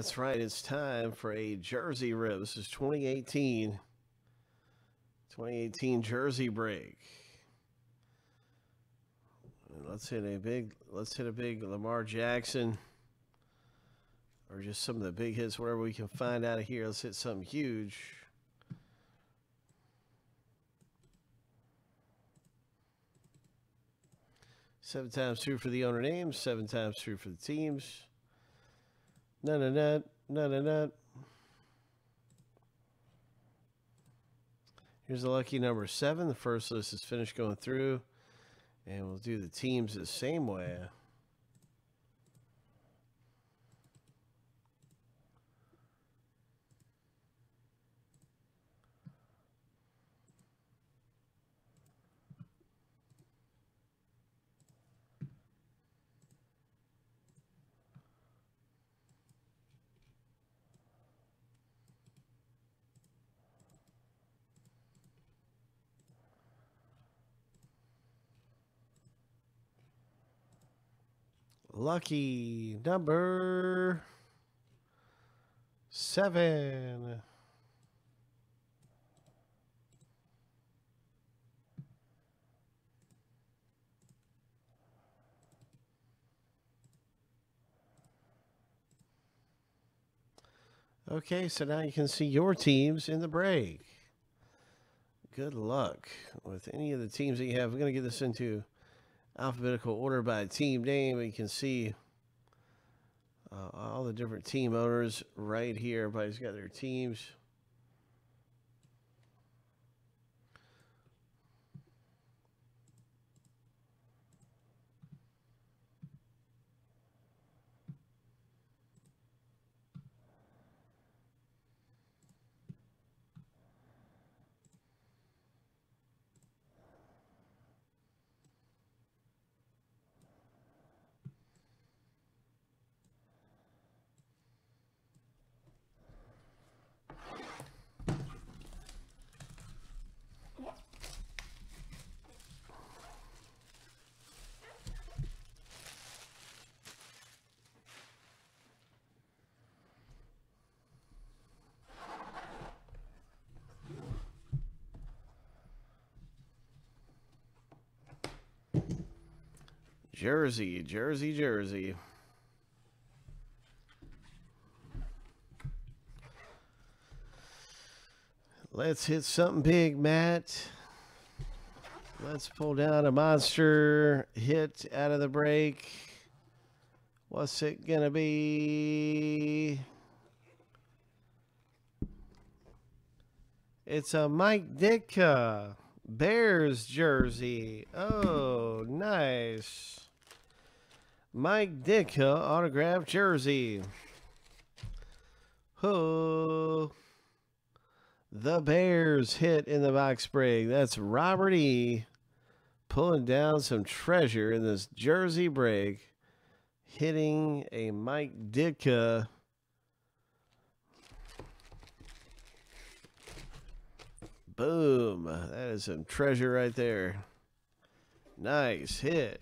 That's right. It's time for a jersey rip. This is 2018. 2018 jersey break. Let's hit a big let's hit a big Lamar Jackson or just some of the big hits wherever we can find out of here. Let's hit something huge. Seven times true for the owner names, seven times true for the teams. None of that, none of that. Here's the lucky number seven. The first list is finished going through. And we'll do the teams the same way. Lucky number seven. Okay, so now you can see your teams in the break. Good luck with any of the teams that you have. We're going to get this into alphabetical order by team name. You can see uh, all the different team owners right here. Everybody's got their teams. Jersey, Jersey, Jersey. Let's hit something big, Matt. Let's pull down a monster hit out of the break. What's it going to be? It's a Mike Ditka Bears jersey. Oh, nice. Mike Ditka autographed jersey. Oh, the Bears hit in the box break. That's Robert E. pulling down some treasure in this jersey break, hitting a Mike Ditka. Boom. That is some treasure right there. Nice hit.